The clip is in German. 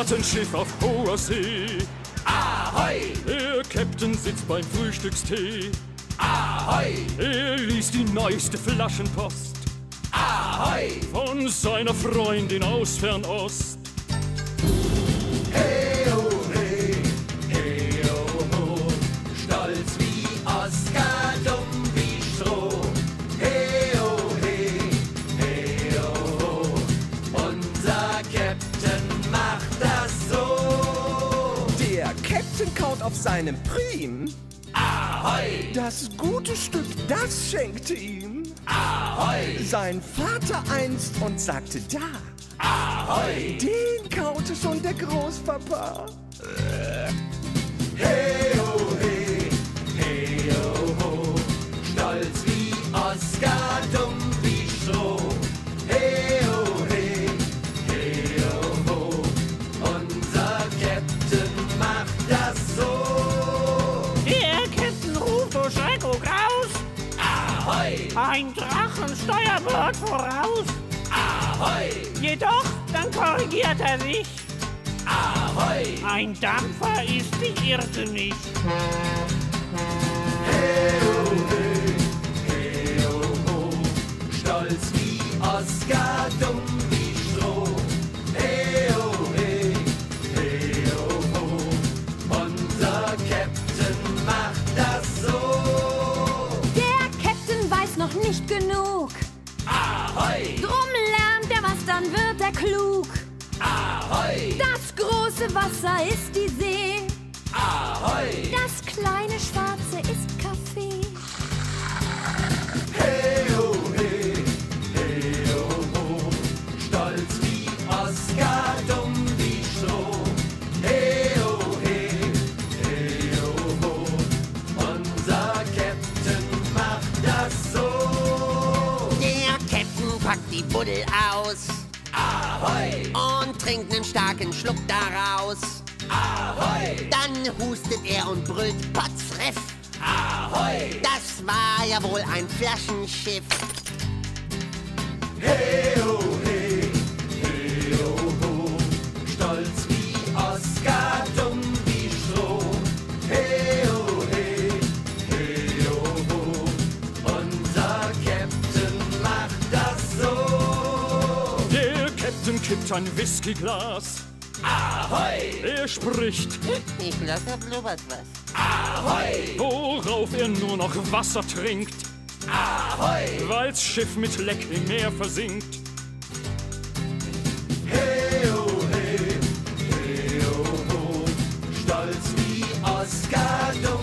Piratenschiff auf hoher See. Ahoi, Der Captain sitzt beim Frühstückstee. ahoi, Er liest die neueste Flaschenpost ahoi. von seiner Freundin aus Fernost. Kaut auf seinem Prim. Ahoi, Das gute Stück, das schenkte ihm ahoi, sein Vater einst und sagte da, ahoi. den kaute schon der Großpapa. Ein Drachensteuerbord voraus! ahoi, Jedoch, dann korrigiert er sich. ahoi. Ein Dampfer ist, ich irrte mich. Dann wird er klug. ahoi, Das große Wasser ist die See. ahoi. Das kleine Schwarze ist Kaffee. Hey, oh, hey, hey, oh, oh. Stolz wie Oskar, dumm wie Stroh. Hey, oh, hey, hey, oh, oh. Unser Captain macht das so. Der Captain packt die Buddel aus Ahoi, und trinkt einen starken Schluck daraus. ahoi, Dann hustet er und brüllt Potzreff. ahoi. Das war ja wohl ein Flaschenschiff. Hey, oh, kippt ein Whiskyglas. Ahoi! Er spricht. Ich lasse da blubbert was. Ahoi! Worauf er nur noch Wasser trinkt. Ahoi! Weil's Schiff mit Leck im Meer versinkt. Hey, oh, hey, hey, oh, oh, stolz wie Oscar Dumm.